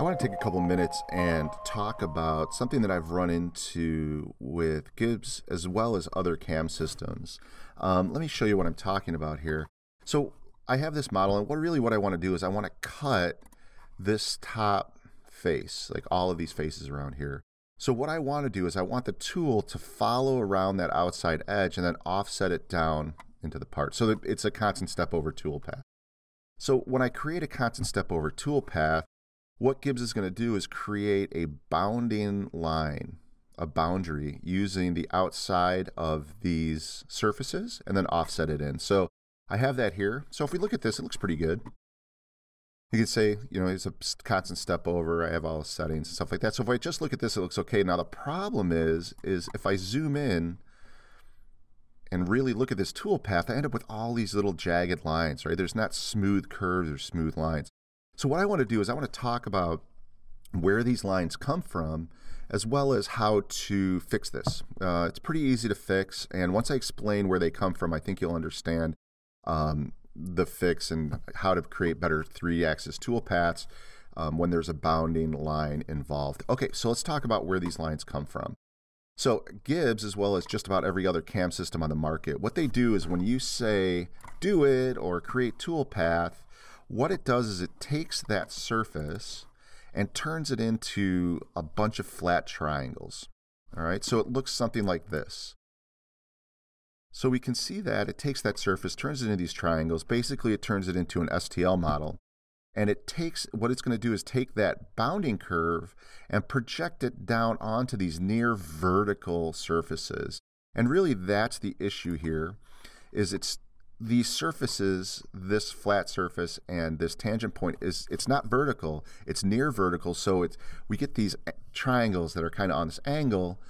I want to take a couple minutes and talk about something that I've run into with Gibbs as well as other cam systems. Um, let me show you what I'm talking about here. So I have this model, and what really what I want to do is I want to cut this top face, like all of these faces around here. So what I want to do is I want the tool to follow around that outside edge and then offset it down into the part so that it's a constant step over toolpath. So when I create a constant step over toolpath, what Gibbs is going to do is create a bounding line, a boundary using the outside of these surfaces and then offset it in. So I have that here. So if we look at this, it looks pretty good. You can say, you know, it's a constant step over. I have all the settings and stuff like that. So if I just look at this, it looks okay. Now the problem is, is if I zoom in and really look at this toolpath, I end up with all these little jagged lines, right? There's not smooth curves or smooth lines. So what I want to do is I want to talk about where these lines come from as well as how to fix this. Uh, it's pretty easy to fix and once I explain where they come from I think you'll understand um, the fix and how to create better three-axis toolpaths um, when there's a bounding line involved. Okay, so let's talk about where these lines come from. So Gibbs, as well as just about every other CAM system on the market, what they do is when you say do it or create toolpath, what it does is it takes that surface and turns it into a bunch of flat triangles. All right, so it looks something like this. So we can see that it takes that surface, turns it into these triangles. Basically, it turns it into an STL model. And it takes, what it's going to do is take that bounding curve and project it down onto these near vertical surfaces. And really that's the issue here, is it's these surfaces, this flat surface and this tangent point is it's not vertical, it's near vertical, so it's we get these triangles that are kind of on this angle.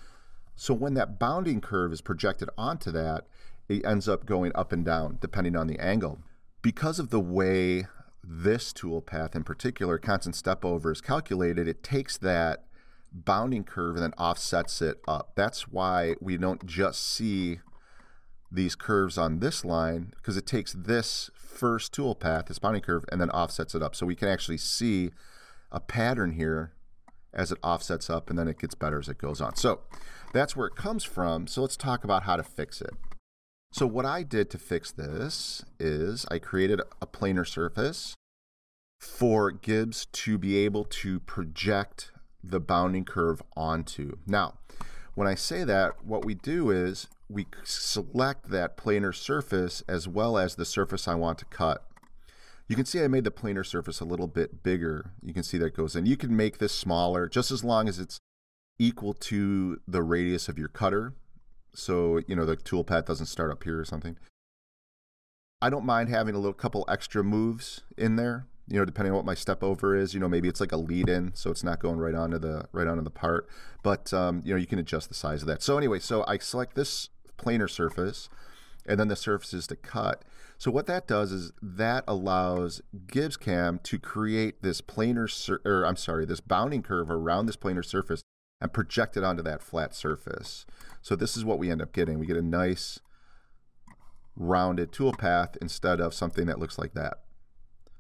So when that bounding curve is projected onto that, it ends up going up and down depending on the angle. Because of the way this toolpath in particular, constant step over is calculated, it takes that bounding curve and then offsets it up. That's why we don't just see these curves on this line because it takes this first tool path, this bounding curve, and then offsets it up. So we can actually see a pattern here as it offsets up and then it gets better as it goes on. So that's where it comes from. So let's talk about how to fix it. So what I did to fix this is I created a planar surface for Gibbs to be able to project the bounding curve onto. Now, when I say that, what we do is we select that planar surface as well as the surface I want to cut. You can see I made the planar surface a little bit bigger. You can see that goes in. You can make this smaller just as long as it's equal to the radius of your cutter. So, you know, the toolpath doesn't start up here or something. I don't mind having a little couple extra moves in there you know, depending on what my step over is, you know, maybe it's like a lead in, so it's not going right onto the right onto the part. But um, you know, you can adjust the size of that. So anyway, so I select this planar surface, and then the surfaces to cut. So what that does is that allows GibbsCam to create this planar, or I'm sorry, this bounding curve around this planar surface and project it onto that flat surface. So this is what we end up getting. We get a nice rounded toolpath instead of something that looks like that.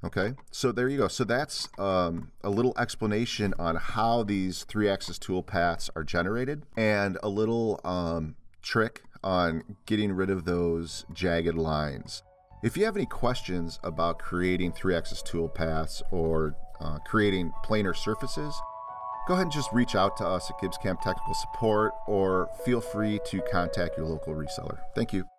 Okay, so there you go. So that's um, a little explanation on how these three-axis tool paths are generated and a little um, trick on getting rid of those jagged lines. If you have any questions about creating three-axis toolpaths or uh, creating planar surfaces, go ahead and just reach out to us at GibbsCam Technical Support or feel free to contact your local reseller. Thank you.